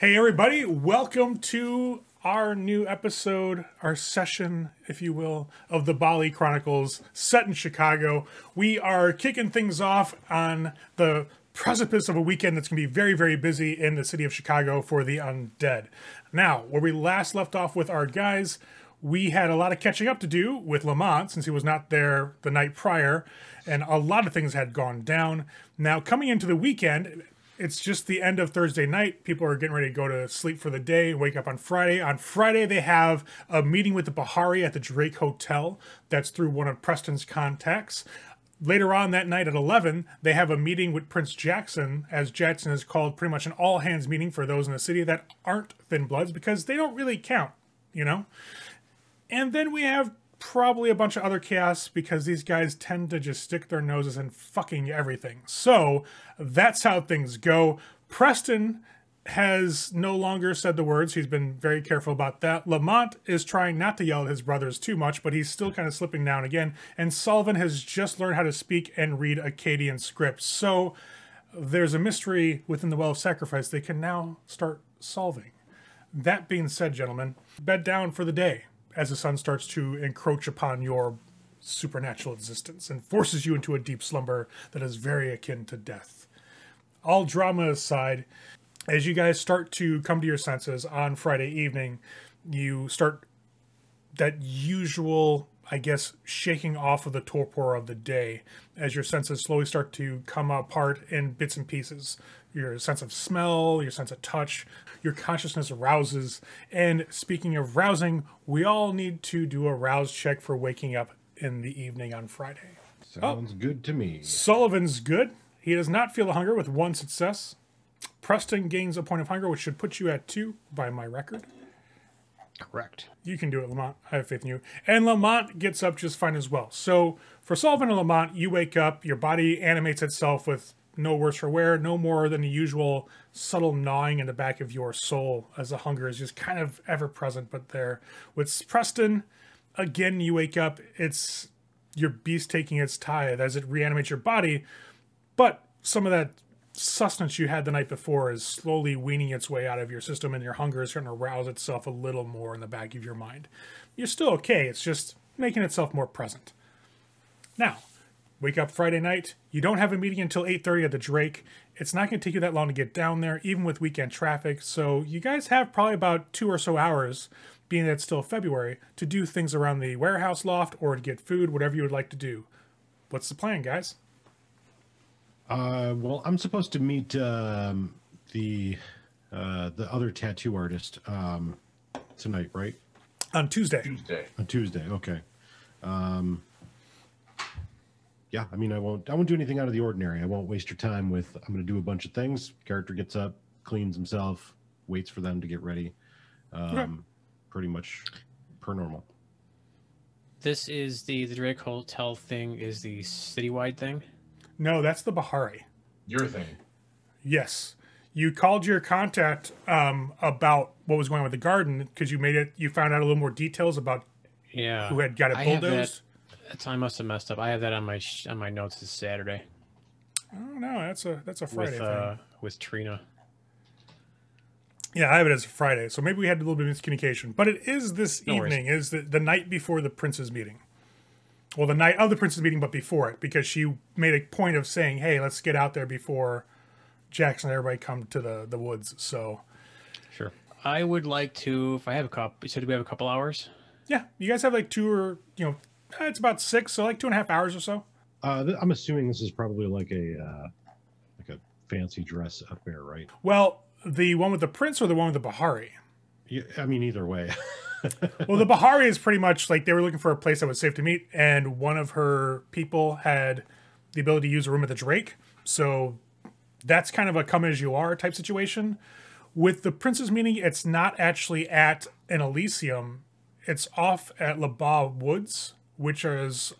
Hey, everybody, welcome to our new episode, our session, if you will, of the Baali Chronicles set in Chicago. We are kicking things off on the precipice of a weekend that's going to be very, very busy in the city of Chicago for the undead. Now, where we last left off with our guys, we had a lot of catching up to do with Lamont since he was not there the night prior, and a lot of things had gone down. Now, coming into the weekend, it's just the end of Thursday night. People are getting ready to go to sleep for the day, wake up on Friday. On Friday, they have a meeting with the Bahari at the Drake Hotel. That's through one of Preston's contacts. Later on that night at 11, they have a meeting with Prince Jackson, as Jackson is called pretty much an all hands meeting for those in the city that aren't Thin Bloods because they don't really count, you know? And then we have probably a bunch of other chaos because these guys tend to just stick their noses in fucking everything. So that's how things go. Preston has no longer said the words. He's been very careful about that. Lamont is trying not to yell at his brothers too much, but he's still kind of slipping down again. And Sullivan has just learned how to speak and read Akkadian script. So there's a mystery within the Well of Sacrifice they can now start solving. That being said, gentlemen, bed down for the day as the sun starts to encroach upon your supernatural existence and forces you into a deep slumber that is very akin to death. All drama aside, as you guys start to come to your senses on Friday evening, you start that usual, I guess, shaking off of the torpor of the day as your senses slowly start to come apart in bits and pieces. Your sense of smell, your sense of touch, your consciousness rouses. And speaking of rousing, we all need to do a rouse check for waking up in the evening on Friday. Oh. Sounds oh. good to me. Sullivan's good. He does not feel the hunger with one success. Preston gains a point of hunger, which should put you at two by my record. Correct. You can do it, Lamont. I have faith in you. And Lamont gets up just fine as well. So for Sullivan and Lamont, you wake up, your body animates itself with no worse for wear, no more than the usual subtle gnawing in the back of your soul as the hunger is just kind of ever present, but there. With Preston, again, you wake up, it's your beast taking its tithe as it reanimates your body, but some of that sustenance you had the night before is slowly weaning its way out of your system and your hunger is starting to rouse itself a little more in the back of your mind. You're still okay, it's just making itself more present. Now, wake up Friday night, you don't have a meeting until 8:30 at the Drake. It's not going to take you that long to get down there even with weekend traffic. So, you guys have probably about 2 or so hours being that it's still February to do things around the warehouse loft or to get food, whatever you would like to do. What's the plan, guys? Uh, well, I'm supposed to meet um, the uh, the other tattoo artist um, tonight, right? On Tuesday. Tuesday. On Tuesday. Okay. Um, yeah, I mean, I won't. I won't do anything out of the ordinary. I won't waste your time with. I'm going to do a bunch of things. Character gets up, cleans himself, waits for them to get ready. Um, okay. Pretty much per normal. This is the the Drake Hotel thing. Is the citywide thing? No, that's the Bahari. Your thing. Yes. You called your contact um, about what was going on with the garden because you made it. You found out a little more details about yeah who had got it bulldozed. Time must have messed up. I have that on my on my notes this Saturday. Oh no, that's a that's a Friday with, uh, with Trina. Yeah, I have it as a Friday, so maybe we had a little bit of miscommunication. But it is this no evening, worries. is the, the night before the prince's meeting well, the night of the prince's meeting, but before it, because she made a point of saying, "Hey, let's get out there before Jackson and everybody come to the the woods." So, sure. I would like to, if I have a couple. You said we have a couple hours. Yeah, you guys have like two or you know, eh, it's about six, so like two and a half hours or so. Uh, th- I'm assuming this is probably like a uh, like a fancy dress affair, right? Well, the one with the prince or the one with the Bahari. Yeah, I mean, either way. well, the Bahari is pretty much like they were looking for a place that was safe to meet, and one of her people had the ability to use a room at the Drake. So that's kind of a come as you are type situation. With the Prince's meeting, it's not actually at an Elysium, it's off at LaBagh Woods, which is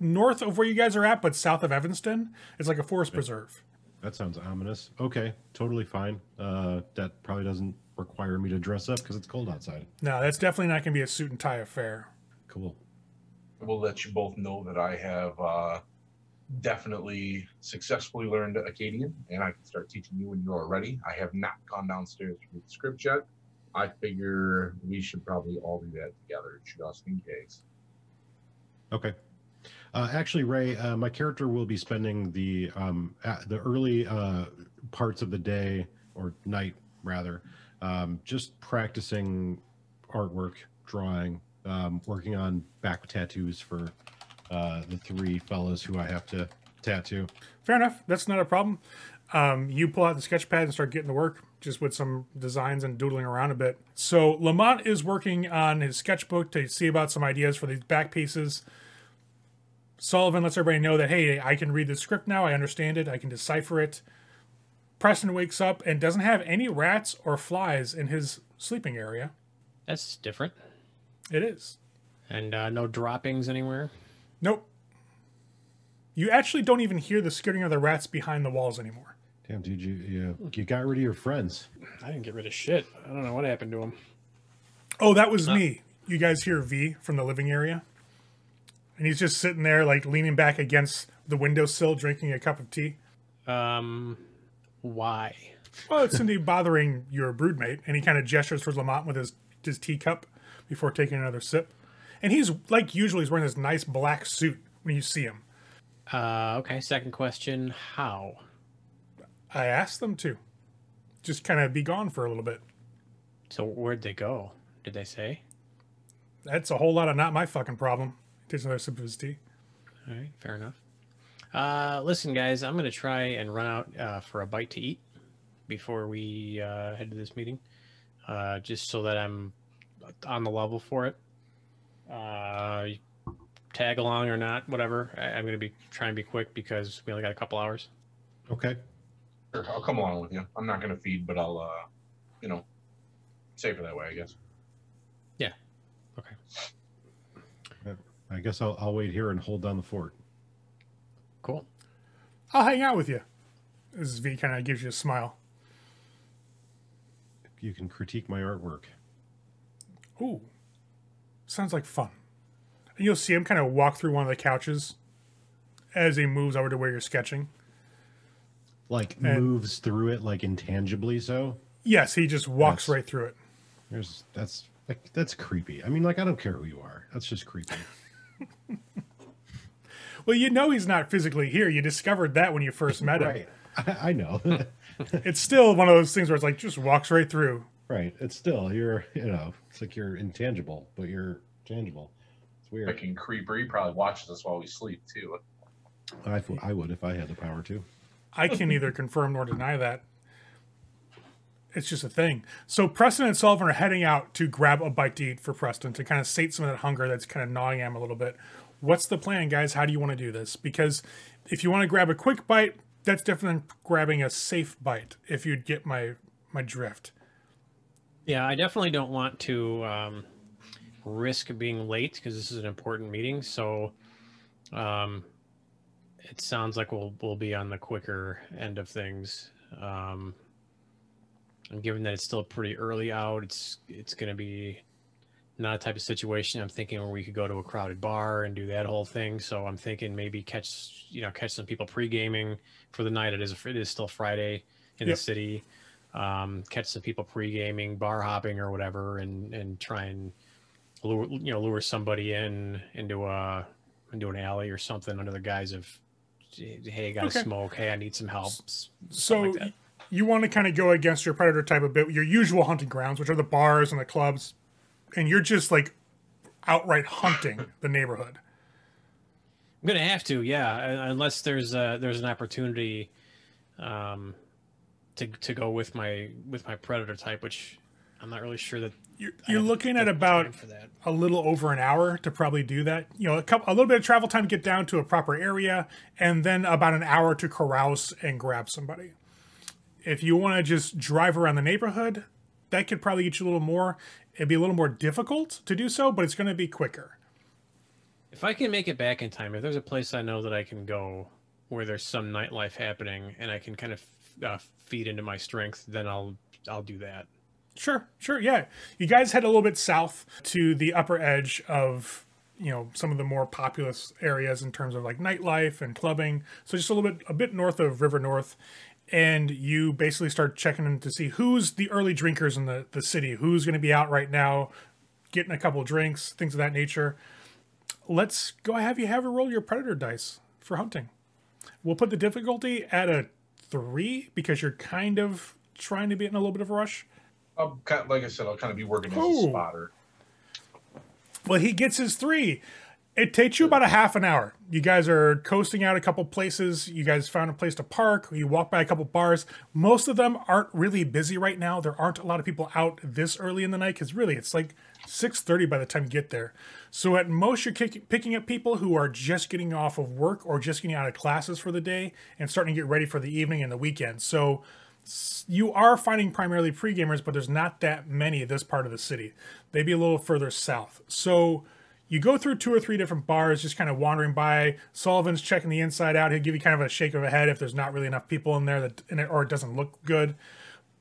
north of where you guys are at, but south of Evanston. It's like a forest preserve. That sounds ominous. Okay, totally fine. Uh, that probably doesn't require me to dress up because it's cold outside. No, that's definitely not going to be a suit and tie affair. Cool. I will let you both know that I have uh, definitely successfully learned Akkadian, and I can start teaching you when you are ready. I have not gone downstairs to read the script yet. I figure we should probably all do that together, just in case. Okay. Uh, actually, Ray, uh, my character will be spending the um, the early uh, parts of the day or night, rather, um, just practicing artwork, drawing, um, working on back tattoos for uh, the three fellows who I have to tattoo. Fair enough. That's not a problem. Um, you pull out the sketch pad and start getting to work just with some designs and doodling around a bit. So Lamont is working on his sketchbook to see about some ideas for these back pieces. Sullivan lets everybody know that, hey, I can read the script now. I understand it. I can decipher it. Preston wakes up and doesn't have any rats or flies in his sleeping area. That's different. It is. And uh, no droppings anywhere. Nope. You actually don't even hear the skirting of the rats behind the walls anymore. Damn, dude, you you, you got rid of your friends. I didn't get rid of shit. I don't know what happened to them. Oh, that was me. You guys hear V from the living area? And he's just sitting there, like leaning back against the windowsill, drinking a cup of tea. Um, why? Well, it's indeed bothering your broodmate, and he kind of gestures towards Lamont with his his teacup before taking another sip. And he's like usually he's wearing this nice black suit when you see him. Uh, okay. Second question: How? I asked them to just kind of be gone for a little bit. So where'd they go? Did they say? That's a whole lot of not my fucking problem. Takes another sip of. All right, fair enough. Uh, listen, guys, I'm gonna try and run out uh, for a bite to eat before we uh, head to this meeting, uh, just so that I'm on the level for it. Uh, tag along or not, whatever. I, I'm gonna be trying to be quick because we only got a couple hours. Okay. Sure, I'll come along with you. I'm not gonna feed, but I'll, uh, you know, safer that way, I guess. Yeah. Okay. I guess I'll, I'll wait here and hold down the fort. Cool. I'll hang out with you. As V kind of gives you a smile. You can critique my artwork. Ooh, sounds like fun. And you'll see him kind of walk through one of the couches as he moves over to where you're sketching. Like And- moves through it like intangibly so. Yes, he just walks Yes. right through it. There's that's like that's creepy. I mean, like I don't care who you are. That's just creepy. Well, you know he's not physically here. You discovered that when you first met him. I, I know. It's still one of those things where it's like just walks right through. right. It's still you're you know it's like you're intangible, but you're tangible. It's weird. Freaking creeper. He probably watches us while we sleep too. I, I would if I had the power to. I can neither confirm nor deny that. It's just a thing. So Preston and Sullivan are heading out to grab a bite to eat for Preston to kind of sate some of that hunger that's kind of gnawing at him a little bit. What's the plan, guys? How do you want to do this? Because if you want to grab a quick bite, that's different than grabbing a safe bite. If you'd get my my drift. Yeah, I definitely don't want to um, risk being late because this is an important meeting. So, um, it sounds like we'll we'll be on the quicker end of things. Um, and given that it's still pretty early out, it's it's going to be not a type of situation I'm thinking where we could go to a crowded bar and do that whole thing. So I'm thinking maybe catch you know catch some people pre gaming for the night. It is it is still Friday in Yep. the city um, catch some people pre-gaming, bar hopping or whatever, and and try and lure you know lure somebody in into a into an alley or something under the guise of hey, I got to Okay. smoke. Hey, I need some help. So like that. You want to kind of go against your predator type a bit, your usual hunting grounds, which are the bars and the clubs, and you're just like outright hunting the neighborhood. I'm gonna have to, yeah, unless there's a, there's an opportunity um, to to go with my with my predator type, which I'm not really sure that You're, you're looking at about a little over an hour to probably do that. You know, a couple, a little bit of travel time to get down to a proper area, and then about an hour to carouse and grab somebody. If you want to just drive around the neighborhood, that could probably get you a little more. It'd be a little more difficult to do so, but it's going to be quicker. If I can make it back in time, if there's a place I know that I can go where there's some nightlife happening and I can kind of uh, feed into my strength, then I'll I'll do that. Sure, sure, yeah. You guys head a little bit south to the upper edge of you know some of the more populous areas in terms of like nightlife and clubbing. So just a little bit a bit north of River North, and you basically start checking in to see who's the early drinkers in the the city, who's going to be out right now, getting a couple drinks, things of that nature. Let's go have you have a roll your predator dice for hunting. We'll put the difficulty at a three because you're kind of trying to be in a little bit of a rush. I'll like I said, I'll kind of be working as Oh. a spotter. Well, he gets his three. It takes you about a half an hour. You guys are coasting out a couple places. You guys found a place to park. You walk by a couple bars. Most of them aren't really busy right now. There aren't a lot of people out this early in the night because really it's like 6:30 by the time you get there. So at most you're kick- picking up people who are just getting off of work or just getting out of classes for the day and starting to get ready for the evening and the weekend. So you are finding primarily pre-gamers, but there's not that many this part of the city. Maybe a little further south. So you go through two or three different bars, just kind of wandering by. Sullivan's checking the inside out. He'll give you kind of a shake of a head if there's not really enough people in there that, or it doesn't look good.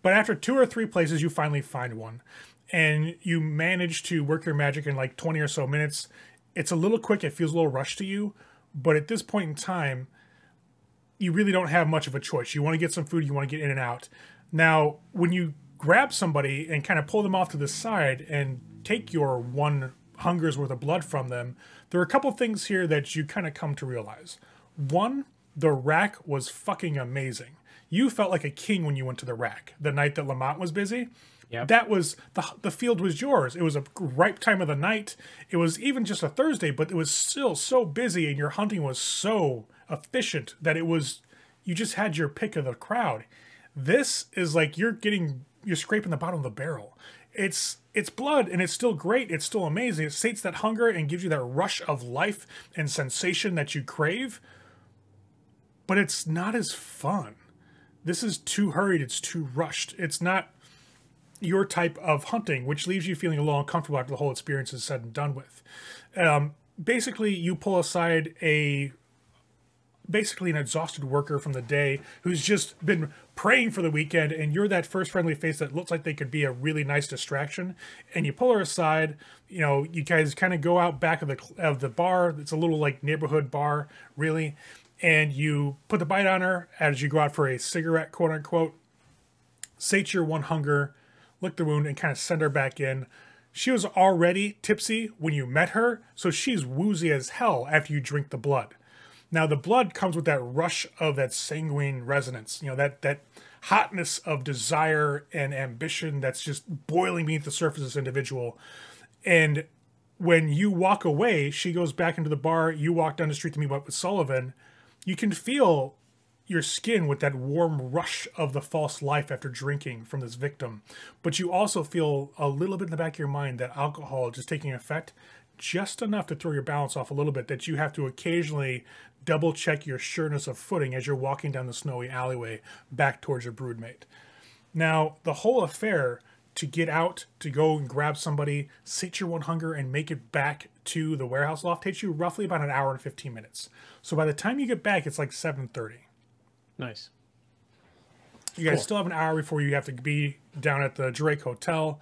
But after two or three places, you finally find one, and you manage to work your magic in like 20 or so minutes. It's a little quick. It feels a little rushed to you, but at this point in time, you really don't have much of a choice. You want to get some food, you want to get in and out. Now, when you grab somebody and kind of pull them off to the side and take your one hunger's worth of blood from them, there are a couple things here that you kind of come to realize. One, the rack was fucking amazing. You felt like a king when you went to the rack the night that Lamont was busy. Yep. That was the the field was yours. It was a ripe time of the night. It was even just a Thursday, but it was still so busy, and your hunting was so efficient that it was you just had your pick of the crowd. This is like you're getting you're scraping the bottom of the barrel. It's it's blood and it's still great. It's still amazing. It sates that hunger and gives you that rush of life and sensation that you crave. But it's not as fun. This is too hurried. It's too rushed. It's not your type of hunting, which leaves you feeling a little uncomfortable after the whole experience is said and done with. Um, basically, you pull aside a basically an exhausted worker from the day who's just been praying for the weekend, and you're that first friendly face that looks like they could be a really nice distraction, and you pull her aside. You know, you guys kind of go out back of the of the bar. It's a little like neighborhood bar, really, and you put the bite on her as you go out for a cigarette, quote unquote. Sate your one hunger, lick the wound, and kind of send her back in. She was already tipsy when you met her, so she's woozy as hell after you drink the blood. Now the blood comes with that rush of that sanguine resonance, you know, that that hotness of desire and ambition that's just boiling beneath the surface of this individual. And when you walk away, she goes back into the bar, you walk down the street to meet up with Sullivan, you can feel your skin with that warm rush of the false life after drinking from this victim. But you also feel a little bit in the back of your mind that alcohol just taking effect just enough to throw your balance off a little bit that you have to occasionally double check your sureness of footing as you're walking down the snowy alleyway back towards your broodmate. Now, the whole affair to get out, to go and grab somebody, sate your one hunger, and make it back to the warehouse loft takes you roughly about an hour and 15 minutes. So by the time you get back, it's like 7.30. Nice. You guys Cool. still have an hour before you have to be down at the Drake Hotel,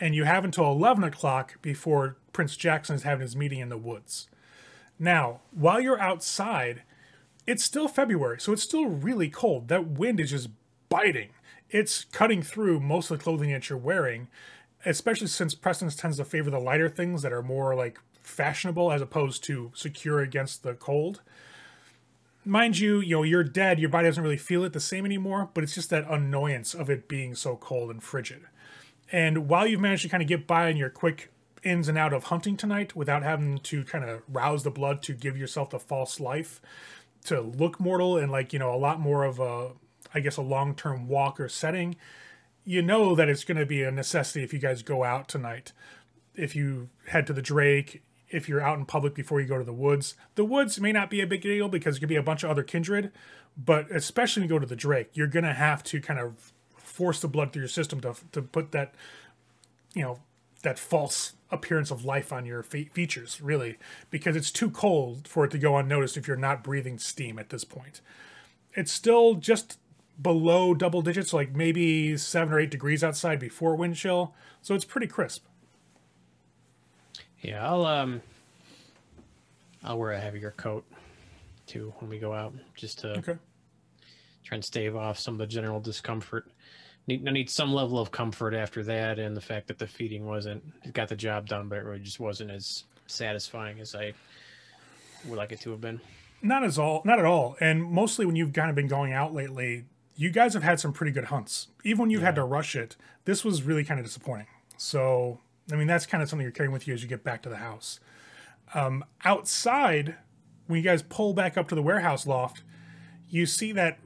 and you have until 11 o'clock before Prince Jackson is having his meeting in the woods. Now, while you're outside, it's still February, so it's still really cold. That wind is just biting. It's cutting through most of the clothing that you're wearing, especially since Preston tends to favor the lighter things that are more like fashionable as opposed to secure against the cold mind you, you know, you're dead, your body doesn't really feel it the same anymore, but it's just that annoyance of it being so cold and frigid. And while you've managed to kind of get by in your quick ins and out of hunting tonight without having to kind of rouse the blood to give yourself the false life, to look mortal and like, you know, a lot more of a, I guess, a long term walk or setting, you know that it's going to be a necessity if you guys go out tonight. If you head to the Drake, if you're out in public before you go to the woods. The woods may not be a big deal because there could be a bunch of other kindred, but especially when you go to the Drake, you're gonna have to kind of force the blood through your system to to put that, you know, that false appearance of life on your fe- features, really, because it's too cold for it to go unnoticed if you're not breathing steam at this point. It's still just below double digits, like maybe seven or eight degrees outside before wind chill, so it's pretty crisp. Yeah, I'll um I'll wear a heavier coat too when we go out, just to Okay. try and stave off some of the general discomfort. Need, I need some level of comfort after that, and the fact that the feeding wasn't it got the job done, but it really just wasn't as satisfying as I would like it to have been. Not as all, not at all. And mostly when you've kind of been going out lately, you guys have had some pretty good hunts. Even when you've had to rush it, this was really kind of disappointing. So, I mean, that's kind of something you're carrying with you as you get back to the house. Um, outside, when you guys pull back up to the warehouse loft, you see that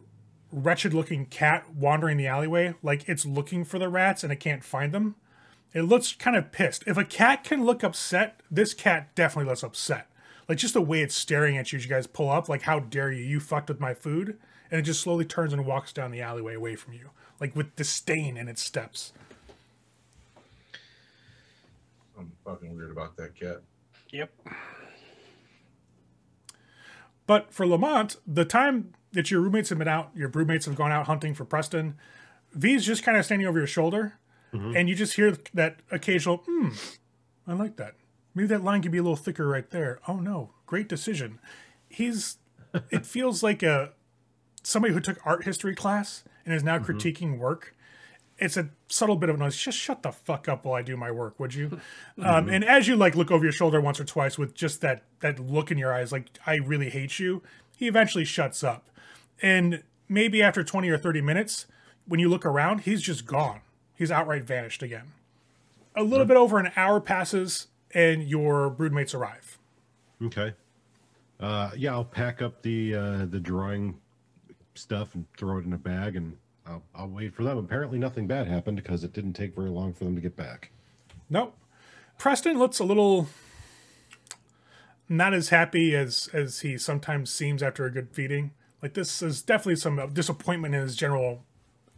wretched looking cat wandering the alleyway, like it's looking for the rats and it can't find them. It looks kind of pissed. If a cat can look upset, this cat definitely looks upset. Like just the way it's staring at you as you guys pull up, like how dare you? You fucked with my food, and it just slowly turns and walks down the alleyway away from you, like with disdain in its steps. I'm fucking weird about that cat. Yep. But for Lamont, the time that your roommates have been out, your roommates have gone out hunting for Preston, V's just kind of standing over your shoulder, and you just hear that occasional, hmm, I like that. Maybe that line could be a little thicker right there. Oh no, great decision. He's, it feels like a somebody who took art history class and is now critiquing work. It's a subtle bit of noise. Just shut the fuck up while I do my work, would you? Um, and as you like look over your shoulder once or twice with just that that look in your eyes, like I really hate you, he eventually shuts up. And maybe after twenty or thirty minutes, when you look around, he's just gone. He's outright vanished again. A little bit over an hour passes, and your broodmates arrive. Okay. Uh, yeah, I'll pack up the uh, the drawing stuff and throw it in a bag, and I'll, I'll wait for them. Apparently, nothing bad happened because it didn't take very long for them to get back. Nope. Preston looks a little not as happy as as he sometimes seems after a good feeding. Like this is definitely some disappointment in his general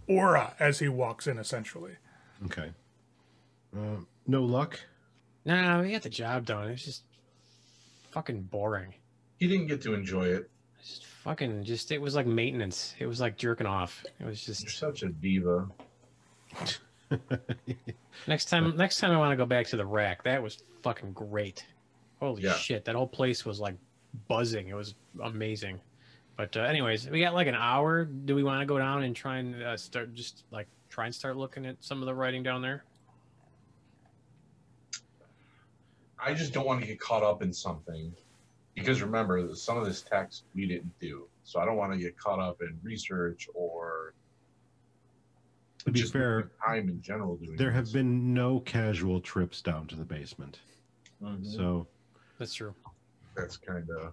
aura as he walks in. Essentially, Okay. Uh, no luck. No, we got the job done. It was just fucking boring. He didn't get to enjoy it. It's just fucking just it was like maintenance. It was like jerking off. It was You're just such a diva. next time next time I want to go back to the rack. That was fucking great. Holy Yeah. shit. That whole place was like buzzing. It was amazing. But uh, anyways, we got like an hour. Do we want to go down and try and uh, start just like try and start looking at some of the writing down there? I just don't want to get caught up in something because remember some of this text we didn't do, so I don't want to get caught up in research or To be just fair, time in general doing. there have been no casual trips down to the basement, Mhm. so That's true. that's kind of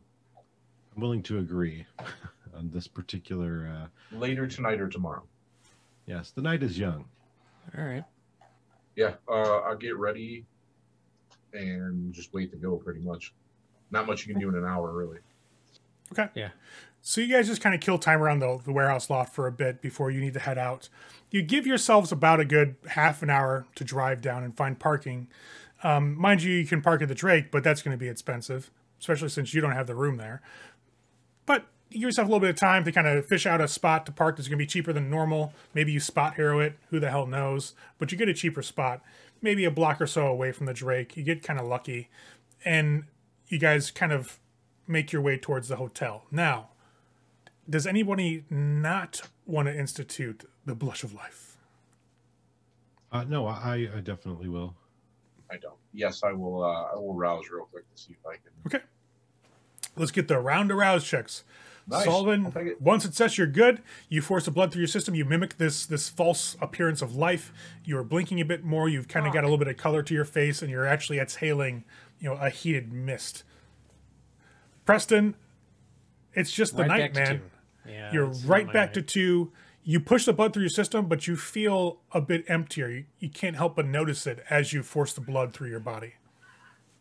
I'm willing to agree on this particular. Uh, later tonight or tomorrow. yes, the night is young. All right. Yeah, uh, I'll get ready and just wait to go. Pretty much, not much you can do in an hour, really. okay. Yeah. So you guys just kind of kill time around the, the warehouse lot for a bit before you need to head out. You give yourselves about a good half an hour to drive down and find parking. Um, mind you, you can park at the Drake, but that's going to be expensive, especially since you don't have the room there. But you give yourself a little bit of time to kind of fish out a spot to park that's going to be cheaper than normal. Maybe you spot hero it, who the hell knows? But you get a cheaper spot, maybe a block or so away from the Drake. You get kind of lucky, and you guys kind of make your way towards the hotel. Now, does anybody not want to institute the blush of life? Uh, no, I, I definitely will. I don't. Yes, I will. Uh, I will rouse real quick to see if I can. Okay. Let's get the round arouse checks. Nice. Sullivan, it. once it says you're good, you force the blood through your system. You mimic this this false appearance of life. You're blinking a bit more. You've kind of got a little bit of color to your face, and you're actually exhaling, you know, a heated mist. Preston, it's just the right night, back to man. two. Yeah. You're right back my- to two. You push the blood through your system, but you feel a bit emptier. You, you can't help but notice it as you force the blood through your body.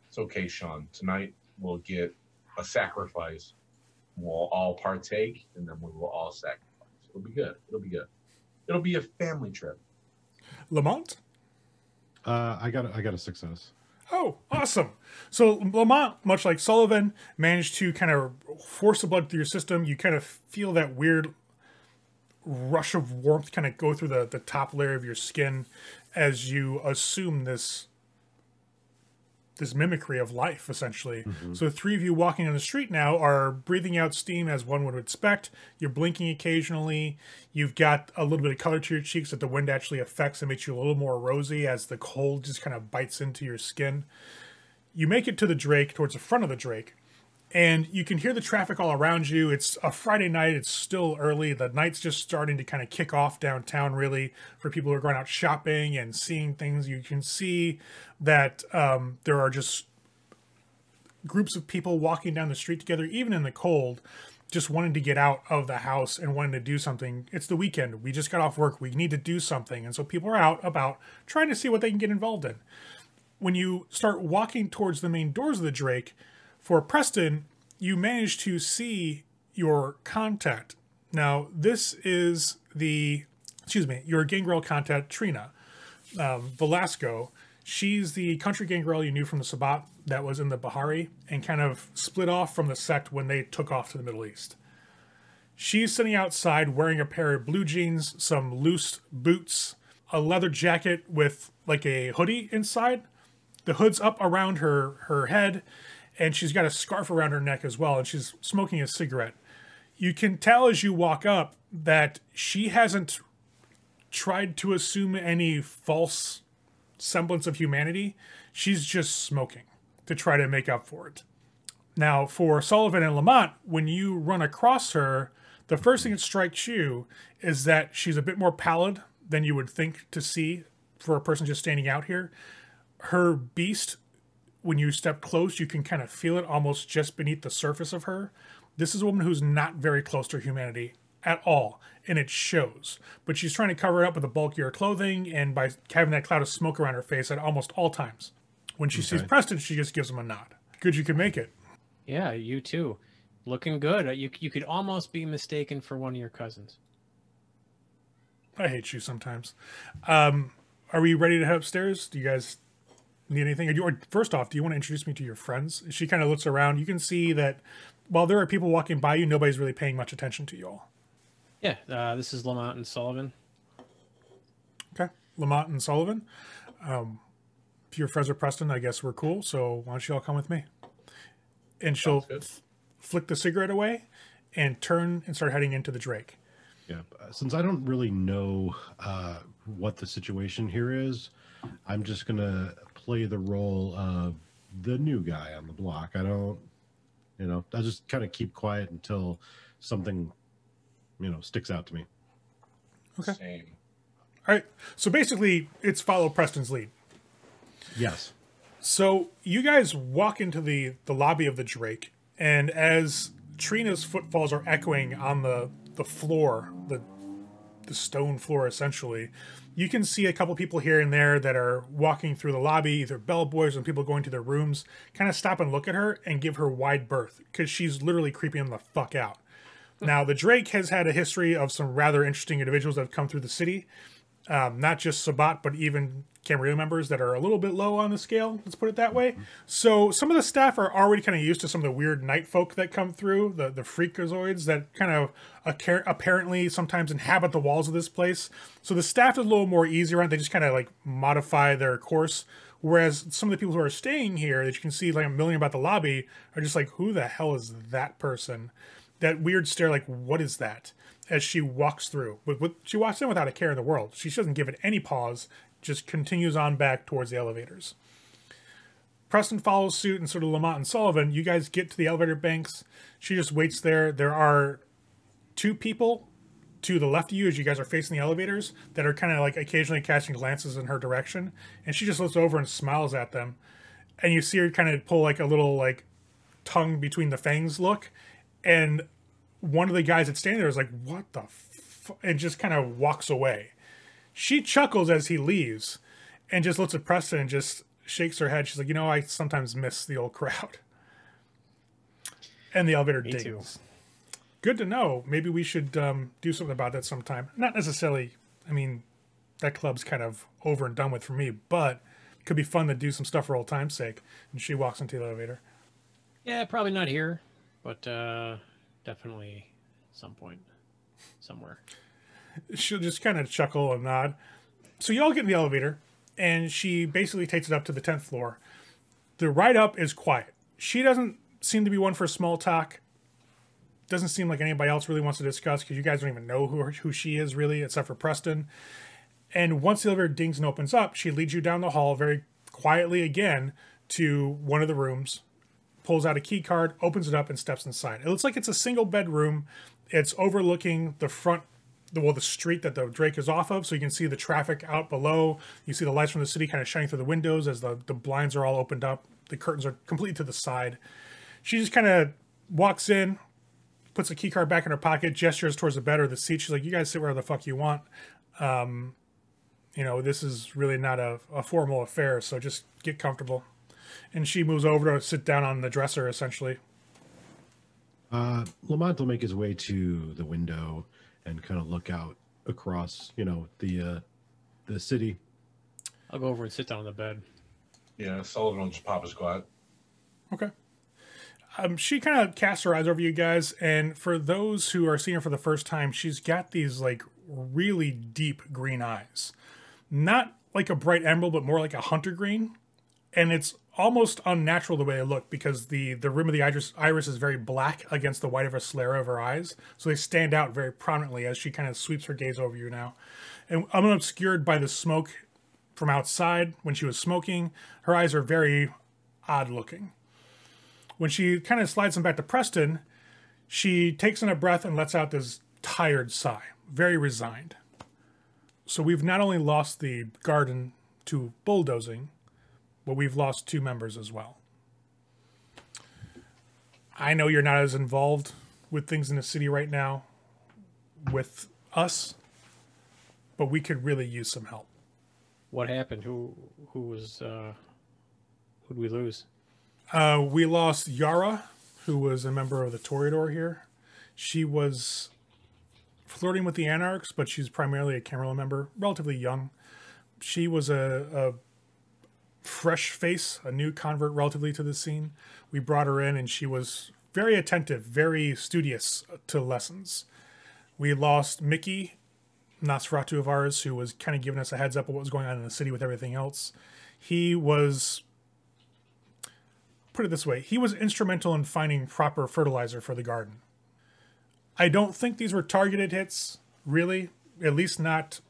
It's okay, Shawn. Tonight we'll get a sacrifice. We'll all partake, and then we will all sacrifice. It'll be good. It'll be good. It'll be a family trip. Lamont? Uh, I got a, I got a success. Oh, awesome. So Lamont, much like Sullivan, managed to kind of force the blood through your system. You kind of feel that weird rush of warmth kind of go through the, the top layer of your skin as you assume this this mimicry of life essentially. Mm-hmm. So the three of you walking on the street now are breathing out steam as one would expect. You're blinking occasionally. You've got a little bit of color to your cheeks that the wind actually affects and makes you a little more rosy as the cold just kind of bites into your skin. You make it to the Drake towards the front of the Drake and you can hear the traffic all around you. It's a Friday night. It's still early. The night's just starting to kind of kick off downtown, really, for people who are going out shopping and seeing things. You can see that um, there are just groups of people walking down the street together, even in the cold, just wanting to get out of the house and wanting to do something. It's the weekend. We just got off work. We need to do something. And so people are out about trying to see what they can get involved in. When you start walking towards the main doors of the Drake, for Preston, you manage to see your contact. Now, this is the, excuse me, your gangrel contact, Trina um, Velasco. She's the country gangrel you knew from the Sabbat that was in the Bahari and kind of split off from the sect when they took off to the Middle East. She's sitting outside wearing a pair of blue jeans, some loose boots, a leather jacket with like a hoodie inside. The hood's up around her her head, and she's got a scarf around her neck as well, and she's smoking a cigarette. You can tell as you walk up that she hasn't tried to assume any false semblance of humanity. She's just smoking to try to make up for it. Now, for Sullivan and Lamont, when you run across her, the first thing that strikes you is that she's a bit more pallid than you would think to see for a person just standing out here. Her beast, when you step close, you can kind of feel it almost just beneath the surface of her. This is a woman who's not very close to humanity at all, and it shows. But she's trying to cover it up with a bulkier clothing and by having that cloud of smoke around her face at almost all times. When she sees Preston, she just gives him a nod. Good, you can make it. Yeah, you too. Looking good. Uh, You you could almost be mistaken for one of your cousins. I hate you sometimes. Um, are we ready to head upstairs? Do you guys need anything? Or, do you, or first off, do you want to introduce me to your friends? She kind of looks around. You can see that while there are people walking by you, nobody's really paying much attention to you all. Yeah, uh, this is Lamont and Sullivan. Okay, Lamont and Sullivan. Um, if your friends are Preston, I guess we're cool. So why don't you all come with me? And she'll f- flick the cigarette away and turn and start heading into the Drake. Yeah, uh, since I don't really know uh, what the situation here is, I'm just gonna play the role of the new guy on the block. I don't, you know, I just kind of keep quiet until something, you know, sticks out to me. Okay. Same. All right. So basically, it's follow Preston's lead. Yes. So you guys walk into the the lobby of the Drake, and as Trina's footfalls are echoing on the the floor, the the stone floor essentially, you can see a couple people here and there that are walking through the lobby, either bellboys and people going to their rooms, kind of stop and look at her and give her wide berth because she's literally creeping them the fuck out. Now, the Drake has had a history of some rather interesting individuals that have come through the city um, not just Sabbat, but even Camarilla members that are a little bit low on the scale. Let's put it that way. So some of the staff are already kind of used to some of the weird night folk that come through, the the freakazoids that kind of apparently sometimes inhabit the walls of this place. So the staff is a little more easy on. They just kind of like modify their course. Whereas some of the people who are staying here, that you can see like a million about the lobby, are just like, who the hell is that person? That weird stare, like, what is that? as she walks through. With, she walks in without a care in the world. She doesn't give it any pause, just continues on back towards the elevators. Preston follows suit, and sort of Lamont and Sullivan. You guys get to the elevator banks. She just waits there. There are two people to the left of you as you guys are facing the elevators that are kind of like occasionally casting glances in her direction. And she just looks over and smiles at them. And you see her kind of pull like a little like tongue between the fangs look. And one of the guys that's standing there is like, "What the?" And just kind of walks away. She chuckles as he leaves, and just looks at Preston and just shakes her head. She's like, "You know, I sometimes miss the old crowd." And the elevator Me dings. too. Good to know. Maybe we should um, do something about that sometime. Not necessarily. I mean, that club's kind of over and done with for me, but it could be fun to do some stuff for old time's sake. And she walks into the elevator. Yeah, probably not here, but uh, definitely some point somewhere. She'll just kind of chuckle and nod. So you all get in the elevator, and she basically takes it up to the tenth floor. The ride up is quiet. She doesn't seem to be one for small talk. Doesn't seem like anybody else really wants to discuss because you guys don't even know who who she is really, except for Preston. And once the elevator dings and opens up, she leads you down the hall very quietly again to one of the rooms, pulls out a key card, opens it up, and steps inside. It looks like it's a single bedroom. It's overlooking the front, the well, the street that the Drake is off of, so you can see the traffic out below. You see the lights from the city kind of shining through the windows as the the blinds are all opened up. The curtains are completely to the side. She just kind of walks in, puts the key card back in her pocket, gestures towards the bed or the seat. She's like, "You guys sit wherever the fuck you want." Um, you know, this is really not a, a formal affair, so just get comfortable. And she moves over to sit down on the dresser, essentially. Uh, Lamont will make his way to the window and kind of look out across, you know, the uh, the city. I'll go over and sit down on the bed. Yeah, Sullivan will just pop his squat. Okay. Um, she kind of casts her eyes over you guys, and for those who are seeing her for the first time, she's got these like really deep green eyes. Not like a bright emerald, but more like a hunter green. And it's almost unnatural the way they look because the, the rim of the iris, iris is very black against the white of a sclera of her eyes. So they stand out very prominently as she kind of sweeps her gaze over you now. And I'm obscured by the smoke from outside when she was smoking. Her eyes are very odd looking. When she kind of slides them back to Preston, she takes in a breath and lets out this tired sigh, very resigned. So we've not only lost the garden to bulldozing, but we've lost two members as well. I know you're not as involved with things in the city right now with us, but we could really use some help. What happened? Who who was uh who'd we lose? Uh, we lost Yara, who was a member of the Toreador here. She was flirting with the Anarchs, but she's primarily a Camarilla member, relatively young. She was a, a fresh face, a new convert relatively to the scene. We brought her in, and she was very attentive, very studious to lessons. We lost Mickey, Nosferatu of ours, who was kind of giving us a heads up of what was going on in the city with everything else. He was, put it this way, he was instrumental in finding proper fertilizer for the garden. I don't think these were targeted hits, really, at least not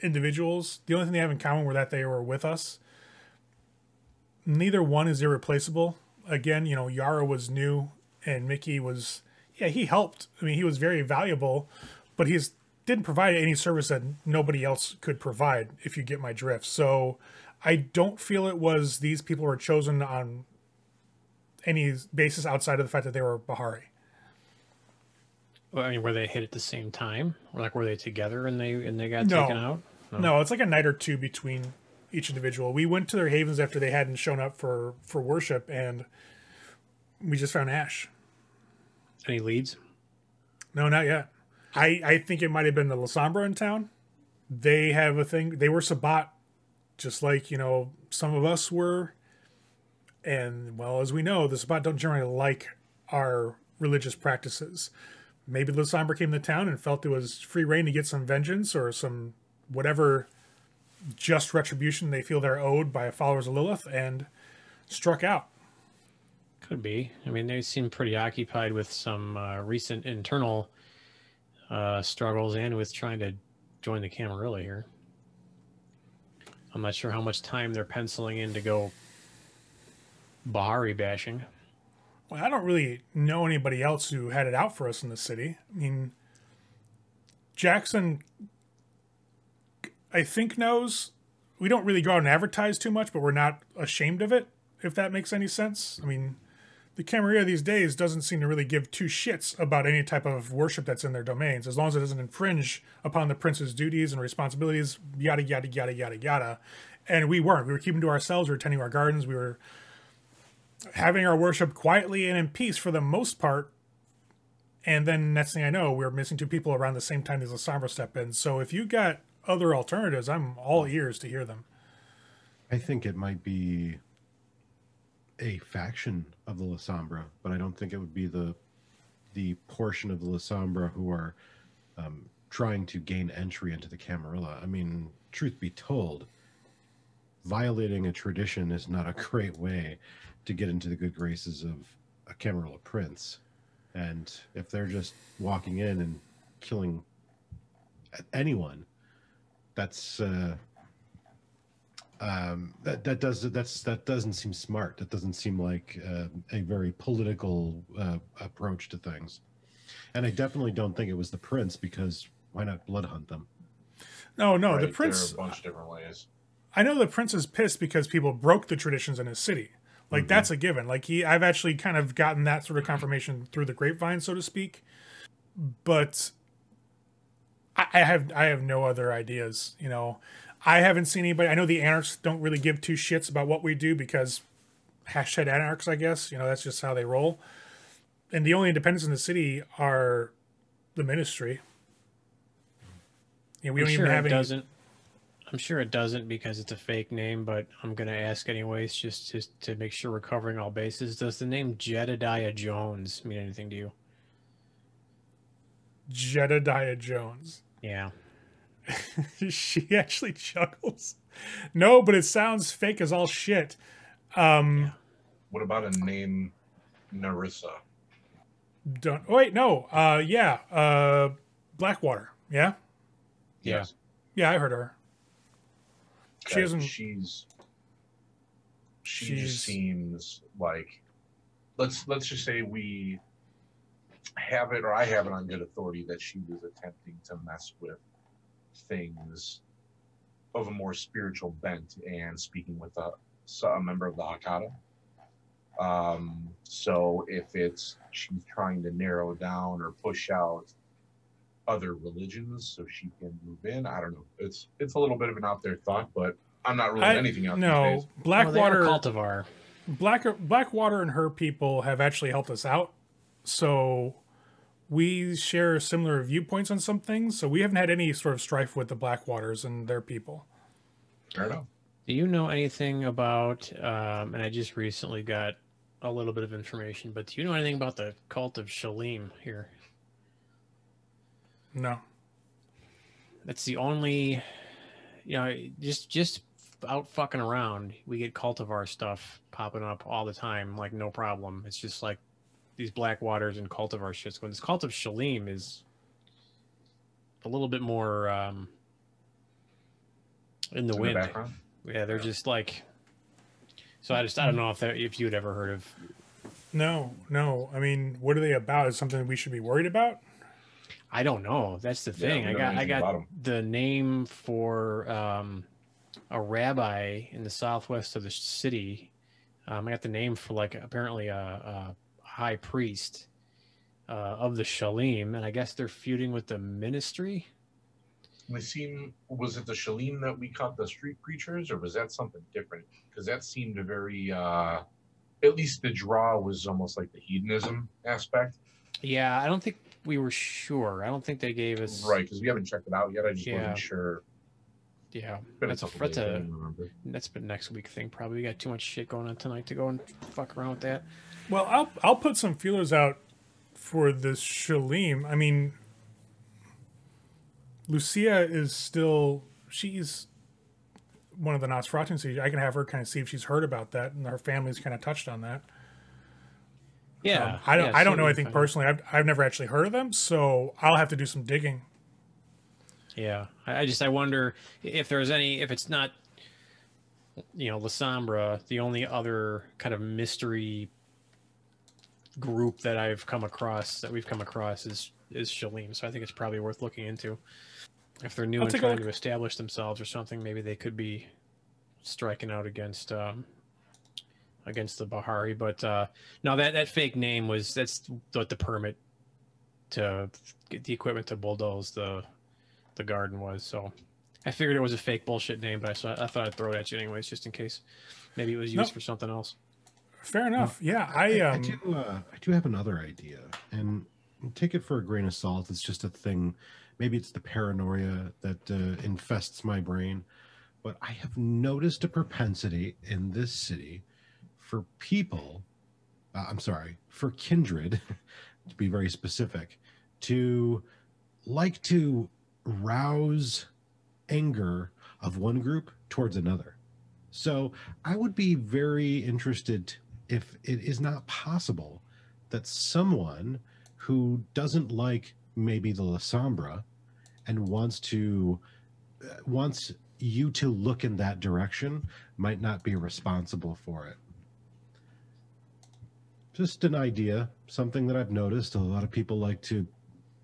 individuals. The only thing they have in common were that they were with us. Neither one is irreplaceable. Again, you know, Yara was new and Mickey was yeah, he helped. I mean, he was very valuable, but he's didn't provide any service that nobody else could provide if you get my drift. So, I don't feel it was these people were chosen on any basis outside of the fact that they were Bahari. I mean, were they hit at the same time? Or like were they together and they and they got No. taken out? No, no, it's like a night or two between each individual. We went to their havens after they hadn't shown up for for worship, and we just found Ash. Any leads? No, not yet. I I think it might have been the Lasombra in town. They have a thing. They were Sabbat, just like you know some of us were. And well, as we know, the Sabbat don't generally like our religious practices. Maybe Lasombra came to town and felt it was free reign to get some vengeance or some whatever just retribution they feel they're owed by followers of Lilith and struck out. Could be. I mean, they seem pretty occupied with some uh, recent internal uh, struggles and with trying to join the Camarilla here. I'm not sure how much time they're penciling in to go Bahari bashing. Well, I don't really know anybody else who had it out for us in the city. I mean, Jackson, I think, knows. We don't really go out and advertise too much, but we're not ashamed of it, if that makes any sense. I mean, the Camarilla these days doesn't seem to really give two shits about any type of worship that's in their domains, as long as it doesn't infringe upon the prince's duties and responsibilities, yada, yada, yada, yada, yada. And we weren't. We were keeping to ourselves. We were tending our gardens. We were having our worship quietly and in peace for the most part. And then next thing I know, we're missing two people around the same time as the Sombra step in. So if you got other alternatives, I'm all ears to hear them. I think it might be a faction of the Lasombra, but I don't think it would be the the portion of the Lasombra who are um, trying to gain entry into the Camarilla. I mean, truth be told, violating a tradition is not a great way to get into the good graces of a Camarilla prince. And if they're just walking in and killing anyone, that's uh, um, that that does that's that doesn't seem smart. That doesn't seem like uh, a very political uh, approach to things. And I definitely don't think it was the prince because why not blood hunt them? No, no, Right, the there are prince. a bunch of different ways. I know the prince is pissed because people broke the traditions in his city. Like mm-hmm. that's a given. Like he, I've actually kind of gotten that sort of confirmation through the grapevine, so to speak. But I, I have, I have no other ideas. You know, I haven't seen anybody. I know the anarchists don't really give two shits about what we do because hashtag anarchs. I guess you know that's just how they roll. And the only independents in the city are the ministry. Yeah, we I'm don't sure even have it any. doesn't. I'm sure it doesn't because it's a fake name, but I'm gonna ask anyways, just to to make sure we're covering all bases. Does the name Jedediah Jones mean anything to you? Jedediah Jones. Yeah. she actually chuckles. No, but it sounds fake as all shit. Um, What about a name, Narissa? don't oh, wait, no. Uh, yeah. Uh, Blackwater. Yeah, Yeah. Yes. yeah, I heard her. She doesn't. She's. She She's- just seems like. Let's let's just say we have it, or I have it on good authority that she was attempting to mess with things of a more spiritual bent and speaking with a, a member of the Hecata. Um, so if it's she's trying to narrow down or push out other religions so she can move in, I don't know. It's it's a little bit of an out there thought, but I'm not ruling I, anything out these no, days. Blackwater. Well, cultivar. Black Blackwater and her people have actually helped us out. So we share similar viewpoints on some things. So we haven't had any sort of strife with the Blackwaters and their people. Fair enough. Do you know anything about? Um, and I just recently got a little bit of information, but do you know anything about the cult of Shalim here? No. That's the only, you know, just just out fucking around. We get cultivar stuff popping up all the time, like no problem. It's just like these black waters and cultivar shits. When this cult of Shalim is a little bit more um, in the In wind. background. yeah, they're just like. So I just I don't know if that if you'd ever heard of. No, no. I mean, what are they about? Is something we should be worried about? I don't know. That's the thing. we I got I about the name for um, a rabbi in the southwest of the city. Um, I got the name for like apparently a, a high priest uh, of the Shalim, and I guess they're feuding with the ministry. They seem was it the Shalim that we caught the street preachers, or was that something different? Because that seemed a very uh at least the draw was almost like the hedonism aspect. Yeah, I don't think we were sure. I don't think they gave us Right, because we haven't checked it out yet. I just Yeah. wasn't sure. Yeah, Been that's a couple that's days, I a that's been next week thing. Probably we got too much shit going on tonight to go and fuck around with that. Well, I'll I'll put some feelers out for this Shalim. I mean, Lucia is still she's one of the Nosferatu. I can have her kind of see if she's heard about that, and her family's kind of touched on that. Yeah, Um, I don't yeah, I don't know anything personally. I've I've never actually heard of them, so I'll have to do some digging. Yeah, I, I just I wonder if there's any if it's not, you know, La Sombra, the only other kind of mystery group that I've come across that we've come across is is Shalim. So I think it's probably worth looking into. If they're new I'll and trying to establish themselves or something, maybe they could be striking out against um, against the Bahari. But uh, no, that that fake name was that's what the permit to get the equipment to bulldoze the the garden was. So I figured it was a fake bullshit name, but I, saw, I thought I'd throw it at you anyways, just in case. Maybe it was used No. for something else. Fair enough. Yeah, I I um do. Uh, I do have another idea, and take it for a grain of salt. It's just a thing. Maybe it's the paranoia that uh, infests my brain, but I have noticed a propensity in this city for people. Uh, I'm sorry, for kindred, to be very specific, to like to rouse anger of one group towards another. So I would be very interested if it is not possible that someone who doesn't like maybe the La and wants to uh, wants you to look in that direction might not be responsible for it. Just an idea, something that I've noticed. A lot of people like to,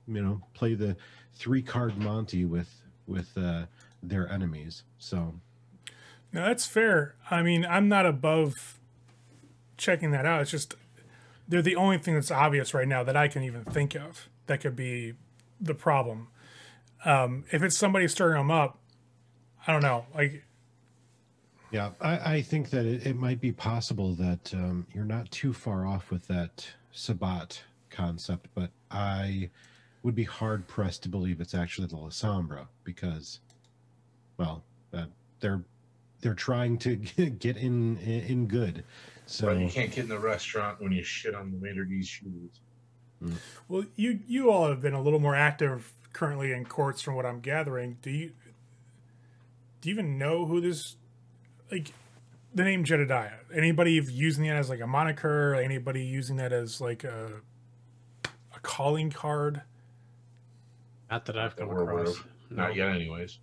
you know, play the three card Monty with with uh, their enemies. So No, that's fair. I mean, I'm not above checking that out. It's just they're the only thing that's obvious right now that I can even think of that could be the problem. Um, if it's somebody stirring them up, I don't know. Like, Yeah, I, I think that it, it might be possible that um, you're not too far off with that Sabbat concept, but I would be hard pressed to believe it's actually the La Sombra because, well, uh, they're they're trying to get in in good. So Right, you can't get in the restaurant when you shit on the waiter D's shoes. well, you you all have been a little more active currently in courts, from what I'm gathering. Do you do you even know who this like the name Jedediah? Anybody using that as like a moniker? Anybody using that as like a a calling card? Not that I've come across. Not yet, anyways.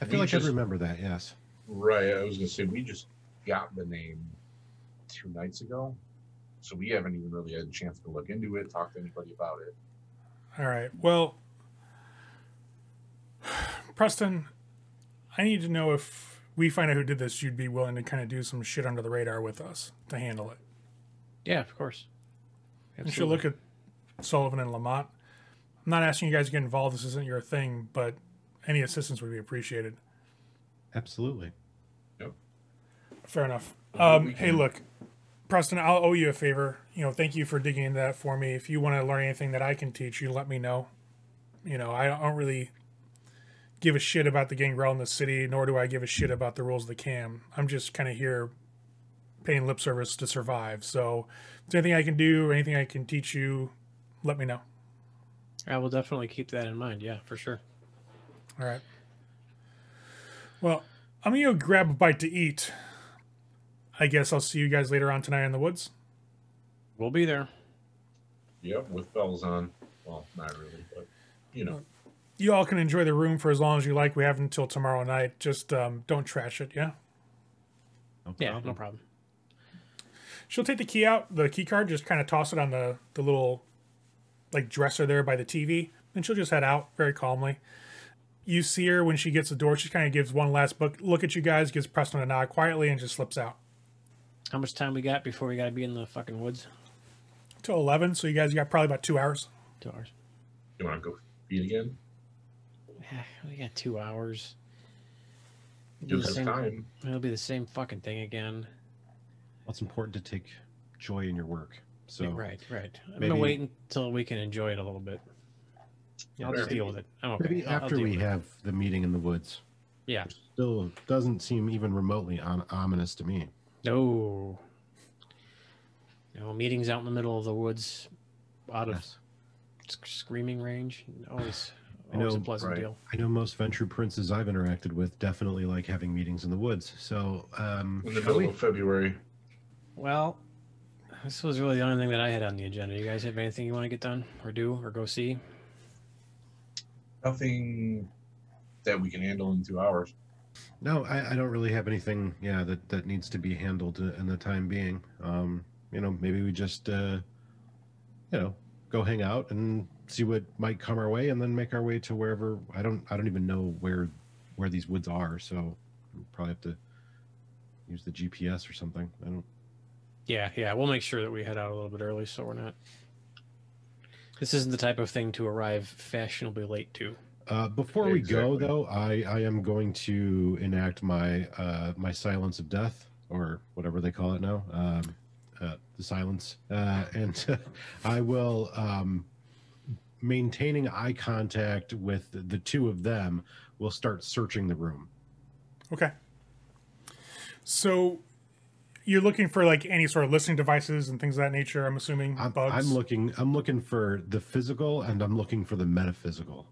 I feel We like just- I remember that. Yes. Right. I was gonna say we just got the name two nights ago, so we haven't even really had a chance to look into it, talk to anybody about it. All right. Well, Preston, I need to know if we find out who did this, you'd be willing to kind of do some shit under the radar with us to handle it. Yeah, of course. You should look at Sullivan and Lamont. I'm not asking you guys to get involved. This isn't your thing, but any assistance would be appreciated. Absolutely. Yep. Fair enough. Um, hey, look, Preston, I'll owe you a favor. You know, thank you for digging into that for me. If you want to learn anything that I can teach you, let me know. You know, I don't really give a shit about the gangrel in the city, nor do I give a shit about the rules of the cam. I'm just kind of here paying lip service to survive. So, if there's anything I can do, or anything I can teach you, let me know. I will definitely keep that in mind. Yeah, for sure. All right. Well, I'm gonna go grab a bite to eat. I guess I'll see you guys later on tonight in the woods. We'll be there. Yep, with bells on. Well, not really, but you know. You all can enjoy the room for as long as you like. We have until tomorrow night. Just um, don't trash it, yeah? No Yeah, problem. no problem. She'll take the key out, the key card, just kind of toss it on the, the little like dresser there by the TV, and she'll just head out very calmly. You see her when she gets the door, she kind of gives one last book, look at you guys, gives Preston a nod quietly, and just slips out. How much time we got before we got to be in the fucking woods? Till 11, so you guys got probably about two hours. Two hours. You want to go feed again? Yeah, we got two hours. It'll be, the same, time. it'll be the same fucking thing again. Well, it's important to take joy in your work. So Yeah, right, right. I'm maybe- gonna wait until we can enjoy it a little bit. I'll just deal with it. I'm okay. maybe I'll- I'll after we with it. have the meeting in the woods, Yeah. still doesn't seem even remotely on, ominous to me. No. No meetings out in the middle of the woods, out of Yes. sc- screaming range. Always, I always a know, pleasant right. deal. I know most Ventrue princes I've interacted with definitely like having meetings in the woods. So, um, In the middle we? of February. Well, this was really the only thing that I had on the agenda. You guys have anything you want to get done or do or go see? Nothing that we can handle in two hours. No, I, I don't really have anything. Yeah, that that needs to be handled in the time being. Um, you know, maybe we just, uh, you know, go hang out and see what might come our way, and then make our way to wherever. I don't. I don't even know where where these woods are, so we'll probably have to use the GPS or something. I don't. Yeah, yeah. We'll make sure that we head out a little bit early so we're not. This isn't the type of thing to arrive fashionably late to. Uh, before we go, though, I, I am going to enact my uh, my silence of death, or whatever they call it now, um, uh, the silence, uh, and I will, um, maintaining eye contact with the two of them, will start searching the room. Okay. So you're looking for like any sort of listening devices and things of that nature, I'm assuming. I'm, bugs. I'm looking. I'm looking for the physical, and I'm looking for the metaphysical.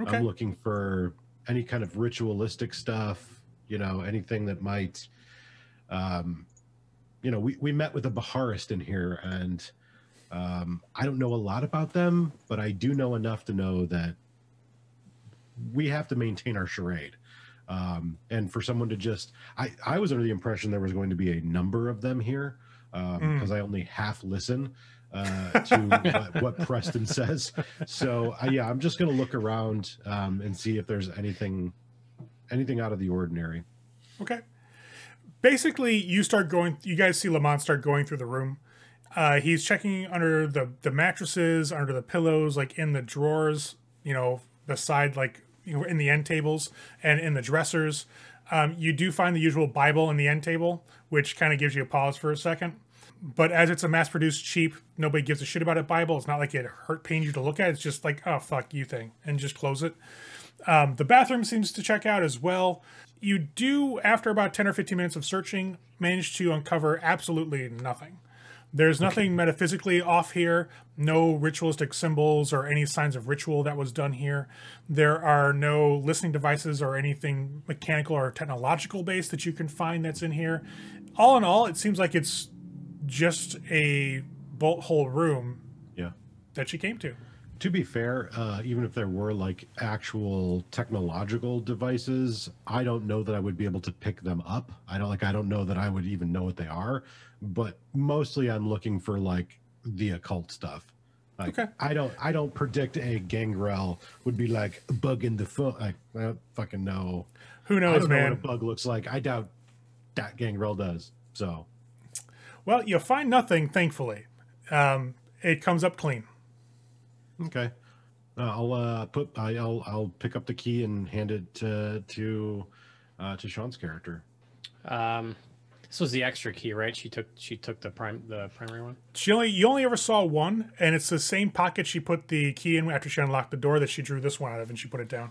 okay. I'm looking for any kind of ritualistic stuff, you know, anything that might, um, you know, we, we met with a Baharist in here and um, I don't know a lot about them, but I do know enough to know that we have to maintain our charade. Um, and for someone to just, I, I was under the impression there was going to be a number of them here because um, Mm. I only half listen uh, to what, what Preston says. So uh, yeah, I'm just going to look around um, and see if there's anything, anything out of the ordinary. Okay. Basically, you start going. You guys see Lamont start going through the room. Uh, he's checking under the the mattresses, under the pillows, like in the drawers. You know, beside like you know in the end tables and in the dressers. Um, you do find the usual Bible in the end table, which kind of gives you a pause for a second. But as it's a mass produced cheap, nobody gives a shit about it Bible. It's not like it hurt pains you to look at. It's just like, oh fuck you thing, and just close it. Um, the bathroom seems to check out as well. You do, after about 10 or 15 minutes of searching, manage to uncover absolutely nothing. There's nothing metaphysically off here, no ritualistic symbols or any signs of ritual that was done here. There are no listening devices or anything mechanical or technological based that you can find that's in here. All in all, it seems like it's just a bolt hole room Yeah. that she came to. To be fair, uh, even if there were like actual technological devices, I don't know that I would be able to pick them up. I don't like I don't know that I would even know what they are. But mostly, I'm looking for like the occult stuff. Like, Okay. I don't I don't predict a gangrel would be like a bug in the foot. Like I don't fucking know. Who I knows, don't know man? what a bug looks like. I doubt that gangrel does. So Well, you'll find nothing, thankfully. Um, it comes up clean. Okay. Uh, I'll uh, put I, I'll I'll pick up the key and hand it to to uh, to Shawn's character. Um, this was the extra key, right? She took she took the prime the primary one. She only you only ever saw one, and it's the same pocket she put the key in after she unlocked the door that she drew this one out of, and she put it down.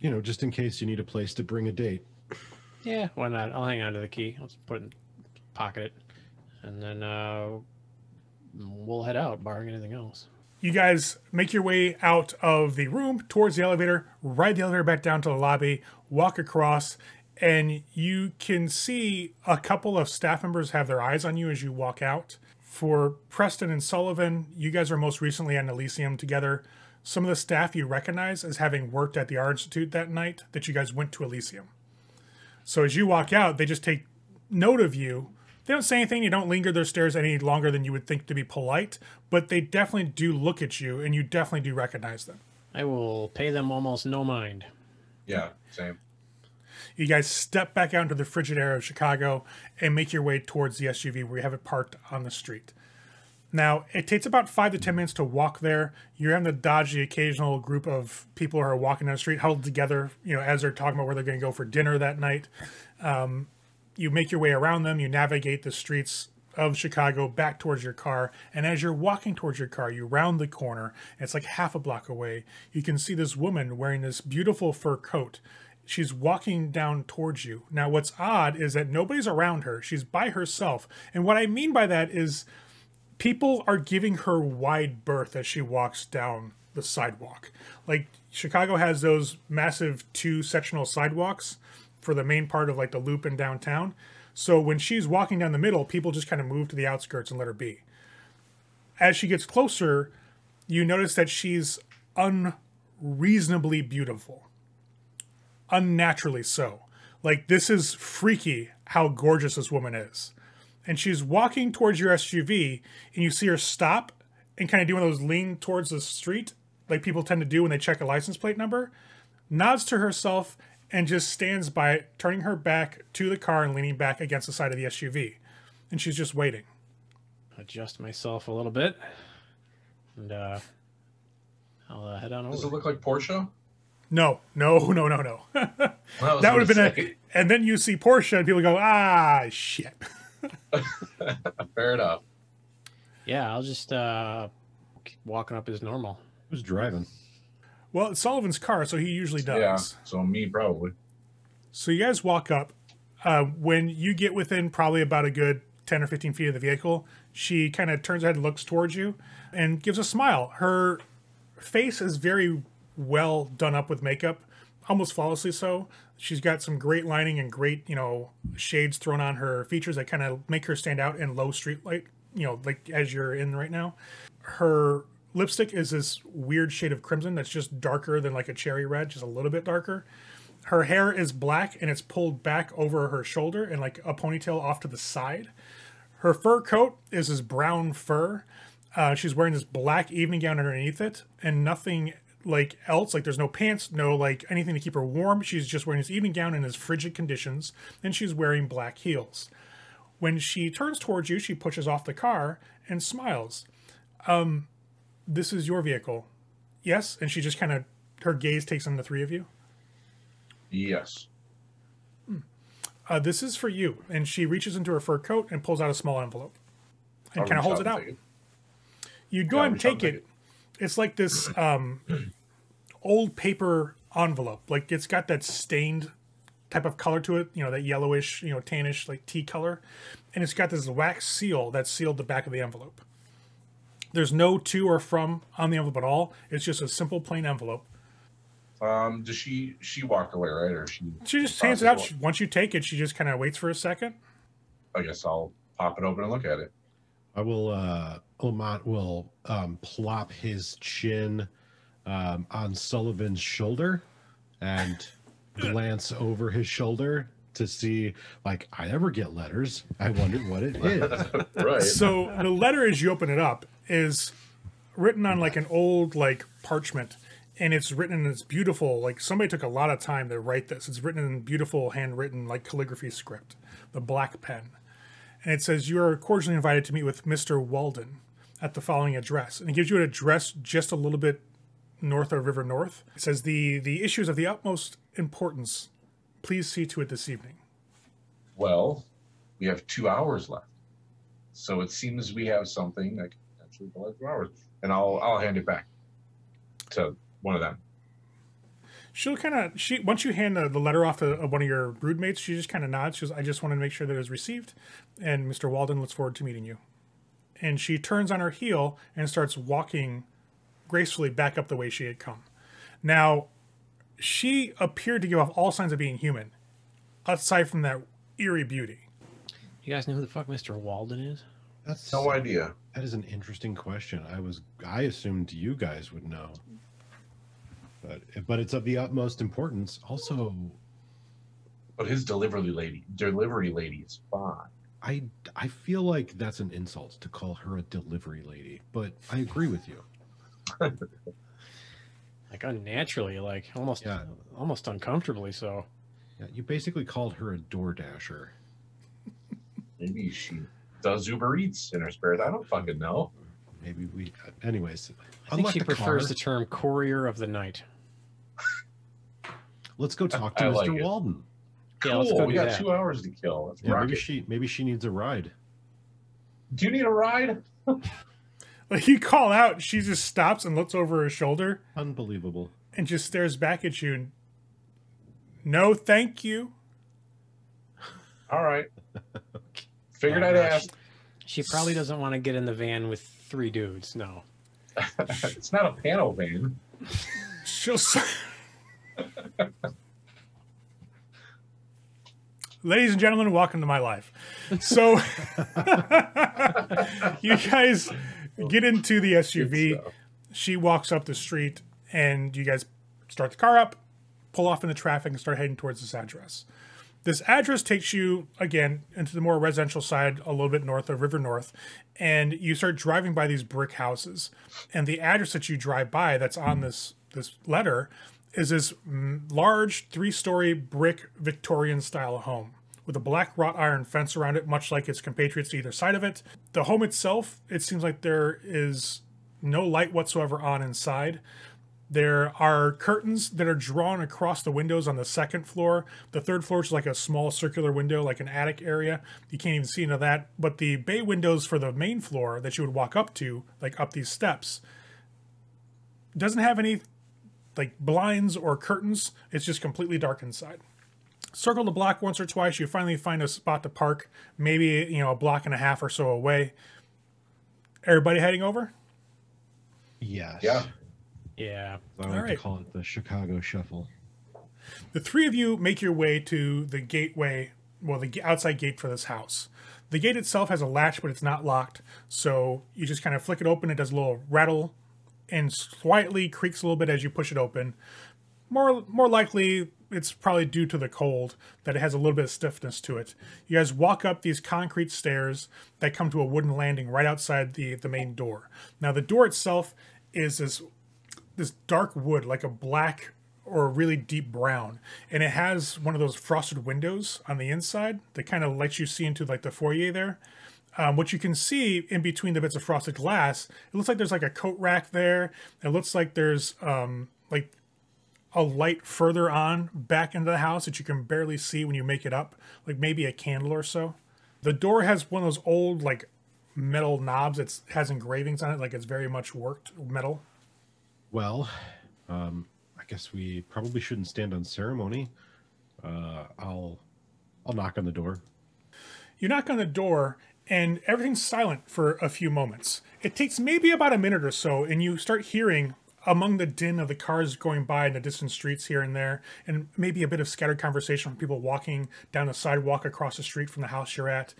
You know, just in case you need a place to bring a date. Yeah, why not? I'll hang on to the key. I'll just put it in pocket it, and then uh, we'll head out, barring anything else. You guys make your way out of the room towards the elevator, ride the elevator back down to the lobby, walk across, and you can see a couple of staff members have their eyes on you as you walk out. For Preston and Sullivan, you guys are most recently at Elysium together. Some of the staff you recognize as having worked at the Art Institute that night that you guys went to Elysium. So as you walk out, they just take note of you. They don't say anything. You don't linger their stares any longer than you would think to be polite, but they definitely do look at you, and you definitely do recognize them. I will pay them almost no mind. Yeah, same. You guys step back out into the frigid air of Chicago and make your way towards the SUV where you have it parked on the street. Now, it takes about five to 10 minutes to walk there. You're having to dodge the occasional group of people who are walking down the street, huddled together, you know, as they're talking about where they're going to go for dinner that night. Um, you make your way around them, you navigate the streets of Chicago back towards your car. And as you're walking towards your car, you round the corner. It's like half a block away. You can see this woman wearing this beautiful fur coat. She's walking down towards you. Now, what's odd is that nobody's around her. She's by herself. And what I mean by that is people are giving her wide berth as she walks down the sidewalk. Like Chicago has those massive two sectional sidewalks for the main part of like the loop in downtown. So when she's walking down the middle, people just kind of move to the outskirts and let her be. As she gets closer, you notice that she's unreasonably beautiful. Unnaturally so. Like this is freaky how gorgeous this woman is and she's walking towards your SUV, and you see her stop and kind of do one of those lean towards the street, like people tend to do when they check a license plate number, nods to herself, and just stands by it, turning her back to the car and leaning back against the side of the SUV. And she's just waiting. Adjust myself a little bit, and uh, I'll uh, head on Does it over. look like Porsche? No, no, no, no, no. that Well, I was would have been gonna a. And then you see Porsche, and people go, ah, shit. Fair enough. Yeah, I'll just uh, keep walking up as normal. Who's driving? Well, it's Sullivan's car, so he usually does. Yeah. So me probably. So you guys walk up. Uh, when you get within probably about a good 10 or 15 feet of the vehicle, she kind of turns her head and looks towards you and gives a smile. Her face is very well done up with makeup, almost flawlessly so. She's got some great lining and great, you know, shades thrown on her features that kind of make her stand out in low street light, you know, like as you're in right now. Her lipstick is this weird shade of crimson that's just darker than like a cherry red, just a little bit darker. Her hair is black and it's pulled back over her shoulder and like a ponytail off to the side. Her fur coat is this brown fur. Uh, she's wearing this black evening gown underneath it and nothing like else. Like there's no pants, no like anything to keep her warm. She's just wearing this evening gown in this frigid conditions and she's wearing black heels. When she turns towards you, she pushes off the car and smiles. Um, this is your vehicle. Yes. And she just kind of, her gaze takes on the three of you. Yes. Uh, this is for you. And she reaches into her fur coat and pulls out a small envelope and kind of holds it out. You go Yeah, ahead and take take it. It's like this um, old paper envelope. Like it's got that stained type of color to it, you know, that yellowish, you know, tannish, like tea color. And it's got this wax seal that sealed the back of the envelope. There's no to or from on the envelope at all. It's just a simple plain envelope. Um, does she she walk away, right? Or she She just hands it out. She, once you take it, she just kind of waits for a second. I guess I'll pop it open and look at it. I will. uh Lamont will um, plop his chin um, on Sullivan's shoulder and glance over his shoulder to see. Like, I never get letters. I wonder what it is. right. So the letter, as you open it up, is written on like an old like parchment, and it's written in this beautiful like somebody took a lot of time to write this. It's written in beautiful handwritten like calligraphy script, the black pen, and it says you are cordially invited to meet with Mister Walden at the following address, and it gives you an address just a little bit north of River North. It says the the issues of the utmost importance. Please see to it this evening. Well, we have two hours left, so it seems we have something that could potentially go like two hours, and I'll I'll hand it back to one of them. She'll kind of she once you hand the, the letter off to uh, one of your broodmates, she just kind of nods. She goes, "I just wanted to make sure that it was received," and Mr. Walden looks forward to meeting you. And she turns on her heel and starts walking gracefully back up the way she had come. Now, she appeared to give off all signs of being human, aside from that eerie beauty. You guys know who the fuck Mr. Walden is? That's No idea. that is an interesting question. I was I assumed you guys would know, but but it's of the utmost importance. Also, But his delivery lady, delivery lady is fine. I I feel like that's an insult to call her a delivery lady, but I agree with you. Like unnaturally, like almost, Yeah. almost uncomfortably. So Yeah, you basically called her a door dasher. Maybe she does Uber Eats in her spare time. I don't fucking know. Maybe we. Uh, anyways, I think she the prefers car. the term courier of the night. Let's go talk to I Mr. like it. Walden. Yeah, let's go Cool, we got that. two hours to kill. Let's Yeah, maybe it. she maybe she needs a ride. Do you need a ride? Like you call out, she just stops and looks over her shoulder Unbelievable. and just stares back at you. And, no, thank you. All right. Figured Oh, I'd gosh. ask. She probably doesn't want to get in the van with three dudes. No. it's not a panel van. She'll. Ladies and gentlemen, welcome to my life. So, you guys get into the SUV. She walks up the street, and you guys start the car up, pull off into traffic, and start heading towards this address. This address takes you again into the more residential side, a little bit north of River North, and you start driving by these brick houses. And the address that you drive by, that's on hmm. this this letter, is this large three-story brick Victorian-style home with a black wrought iron fence around it, much like its compatriots to either side of it. The home itself, it seems like there is no light whatsoever on inside. There are curtains that are drawn across the windows on the second floor. The third floor is like a small circular window, like an attic area. You can't even see into that. But the bay windows for the main floor that you would walk up to, like up these steps, doesn't have any like blinds or curtains. It's just completely dark inside. Circle the block once or twice. You finally find a spot to park, maybe you know a block and a half or so away. Everybody heading over? Yes. Yeah. Yeah. I like right. to call it the Chicago Shuffle. The three of you make your way to the gateway, well, the outside gate for this house. The gate itself has a latch, but it's not locked. So you just kind of flick it open. It does a little rattle and slightly creaks a little bit as you push it open. More, more likely, it's probably due to the cold that it has a little bit of stiffness to it. You guys walk up these concrete stairs that come to a wooden landing right outside the, the main door. Now, the door itself is this this dark wood, like a black or a really deep brown, and it has one of those frosted windows on the inside that kind of lets you see into like the foyer there. Um, what you can see in between the bits of frosted glass, it looks like there's like a coat rack there. It looks like there's um, like a light further on back into the house that you can barely see when you make it up, like maybe a candle or so. The door has one of those old like metal knobs that has engravings on it, like it's very much worked metal. Well, um, I guess we probably shouldn't stand on ceremony. Uh, I'll I'll knock on the door. You knock on the door, and everything's silent for a few moments. It takes maybe about a minute or so, and you start hearing among the din of the cars going by in the distant streets here and there, and maybe a bit of scattered conversation from people walking down the sidewalk across the street from the house you're at.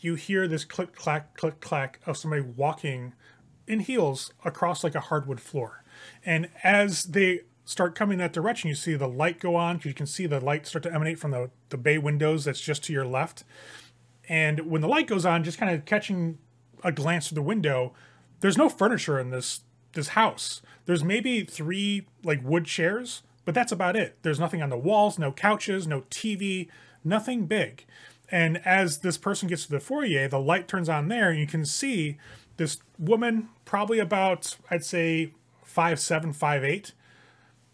You hear this click clack, click clack of somebody walking in heels across like a hardwood floor. And as they start coming that direction, you see the light go on. You can see the light start to emanate from the, the bay windows that's just to your left. And when the light goes on, just kind of catching a glance through the window, there's no furniture in this this house. There's maybe three like wood chairs, but that's about it. There's nothing on the walls, no couches, no TV, nothing big. And as this person gets to the foyer, the light turns on there, and you can see this woman, probably about I'd say five seven, five eight,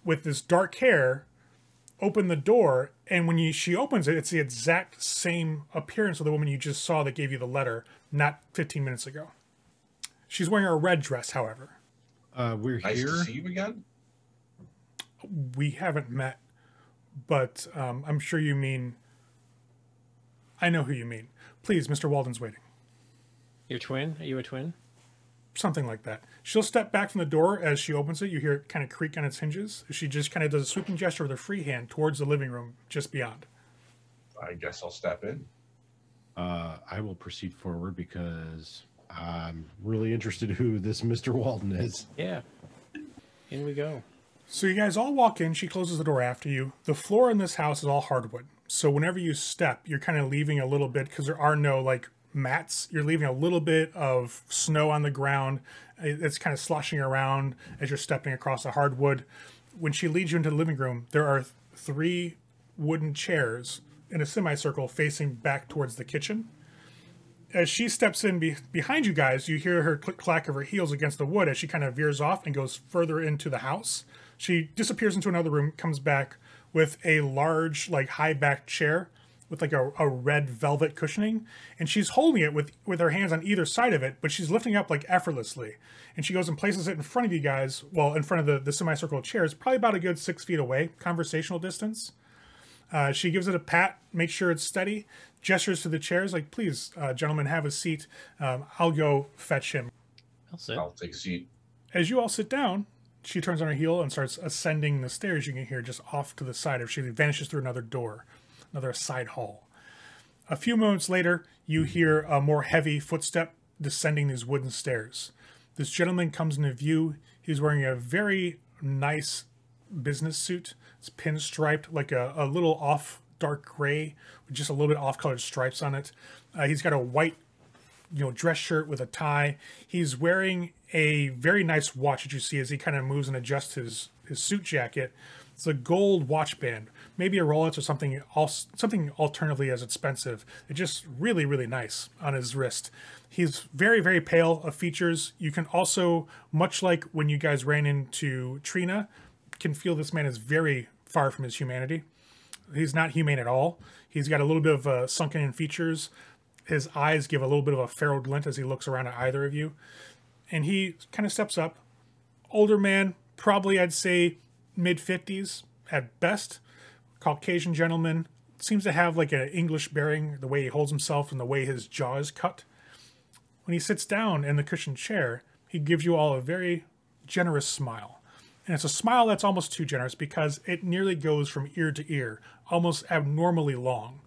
with this dark hair, open the door, and when you, she opens it, it's the exact same appearance of the woman you just saw that gave you the letter not 15 minutes ago. She's wearing a red dress, however. Uh, we're Nice here. to see you again. We haven't met, but um, I'm sure you mean. I know who you mean. Please, Mr. Walden's waiting. Your twin? Are you a twin? Something like that. She'll step back from the door as she opens it. You hear it kind of creak on its hinges. She just kind of does a sweeping gesture with her free hand towards the living room just beyond. I guess I'll step in. Uh, I will proceed forward because I'm really interested who this Mr. Walden is. Yeah. In we go. So you guys all walk in. She closes the door after you. The floor in this house is all hardwood. So whenever you step, you're kind of leaving a little bit because there are no like mats. You're leaving a little bit of snow on the ground. It's kind of sloshing around as you're stepping across the hardwood. When she leads you into the living room, there are three wooden chairs in a semicircle facing back towards the kitchen. As she steps in be- behind you guys, you hear her click clack of her heels against the wood as she kind of veers off and goes further into the house. She disappears into another room, comes back with a large, like high backed chair with like a, a red velvet cushioning, and she's holding it with with her hands on either side of it, but she's lifting up like effortlessly. And she goes and places it in front of you guys, well, in front of the, the semicircle of chairs, probably about a good six feet away, conversational distance. Uh, she gives it a pat, makes sure it's steady, gestures to the chairs, like, please, uh, gentlemen, have a seat. Um, I'll go fetch him. I'll sit. I'll take a seat. As you all sit down, she turns on her heel and starts ascending the stairs you can hear just off to the side. If she vanishes through another door, another side hall. A few moments later, you hear a more heavy footstep descending these wooden stairs. This gentleman comes into view. He's wearing a very nice business suit. It's pinstriped, like a, a little off dark gray with just a little bit off colored stripes on it. Uh, he's got a white you know dress shirt with a tie. He's wearing a very nice watch that you see as he kind of moves and adjusts his his suit jacket. It's a gold watch band, maybe a Rolex or something else, something alternatively as expensive. It's just really really nice on his wrist. He's very very pale of features. You can also, much like when you guys ran into Trina, can feel this man is very far from his humanity. He's not humane at all. He's got a little bit of uh, sunken in features. His eyes give a little bit of a feral glint as he looks around at either of you. And he kind of steps up. Older man, probably I'd say mid 50s at best. Caucasian gentleman. Seems to have like an English bearing, the way he holds himself and the way his jaw is cut. When he sits down in the cushioned chair, he gives you all a very generous smile. And it's a smile that's almost too generous because it nearly goes from ear to ear, almost abnormally long.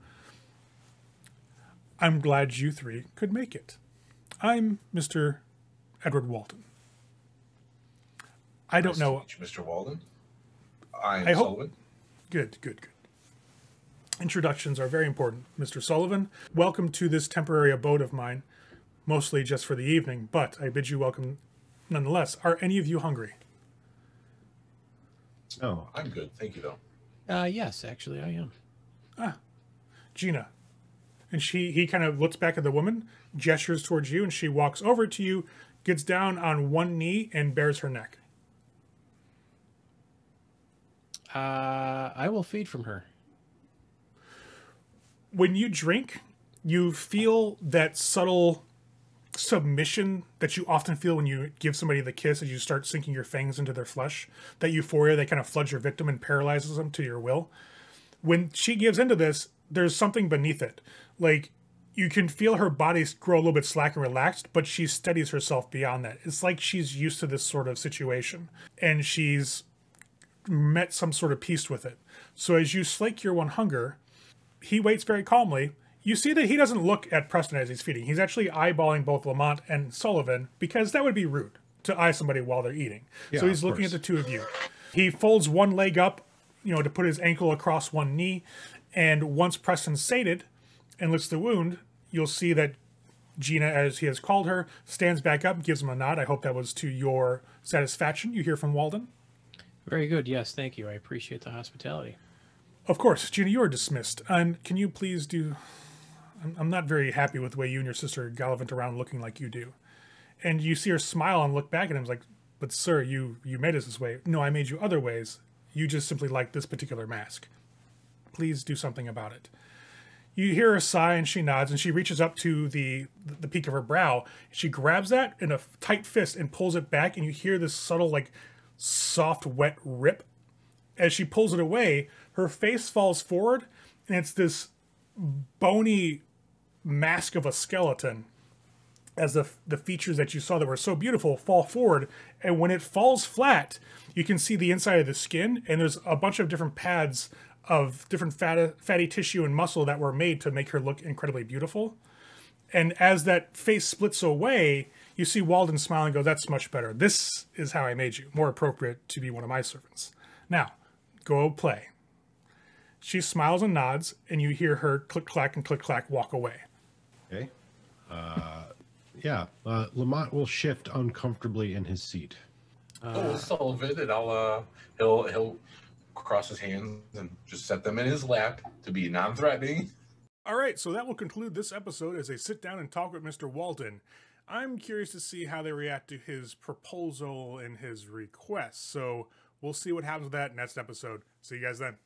I'm glad you three could make it. I'm Mr. Edward Walden. I don't Nice know. Mr. Walden. I'm I hope- Sullivan. Good, good, good. Introductions are very important. Mr. Sullivan, welcome to this temporary abode of mine, mostly just for the evening, but I bid you welcome nonetheless. Are any of you hungry? Oh, I'm good. Thank you, though. Uh, yes, actually, I am. Ah, Gina. And she he kind of looks back at the woman, gestures towards you, and she walks over to you, gets down on one knee, and bares her neck. Uh, I will feed from her. when you drink, you feel that subtle submission that you often feel when you give somebody the kiss as you start sinking your fangs into their flesh. That euphoria that kind of floods your victim and paralyzes them to your will. When she gives into this, there's something beneath it. Like you can feel her body grow a little bit slack and relaxed, but she steadies herself beyond that. It's like she's used to this sort of situation and she's met some sort of peace with it. So as you slake your one hunger, he waits very calmly. You see that he doesn't look at Preston as he's feeding. He's actually eyeballing both Lamont and Sullivan because that would be rude to eye somebody while they're eating. so he's looking at the two of you. He folds one leg up, you know, to put his ankle across one knee. And once Preston's sated and licks the wound, you'll see that Gina, as he has called her, stands back up, gives him a nod. I hope that was to your satisfaction. You hear from Walden. Very good. Yes, thank you. I appreciate the hospitality. Of course, Gina, you are dismissed. And can you please do? I'm, not very happy with the way you and your sister gallivant around looking like you do. And you see her smile and look back at him, like, "But sir, you you made us this way. No, I made you other ways. You just simply like this particular mask. Please do something about it." You hear her sigh, and she nods, and she reaches up to the the peak of her brow. She grabs that in a tight fist and pulls it back, and you hear this subtle, like, soft, wet rip as she pulls it away, her face falls forward, and it's this bony mask of a skeleton. As the the features that you saw that were so beautiful fall forward, and when it falls flat, you can see the inside of the skin, and there's a bunch of different pads of different fat, fatty tissue and muscle that were made to make her look incredibly beautiful. And as that face splits away, you see Walden smile and go, That's much better. This is how I made you, more appropriate to be one of my servants. Now, go play. She smiles and nods, and you hear her click clack and click clack walk away. okay. Uh, yeah, uh, Lamont will shift uncomfortably in his seat. oh, Sullivan, and I'll uh, he'll he'll cross his hands and just set them in his lap to be non-threatening. All right, so that will conclude this episode as they sit down and talk with Mr. Walden. I'm curious to see how they react to his proposal and his request. So we'll see what happens with that next episode. See you guys then.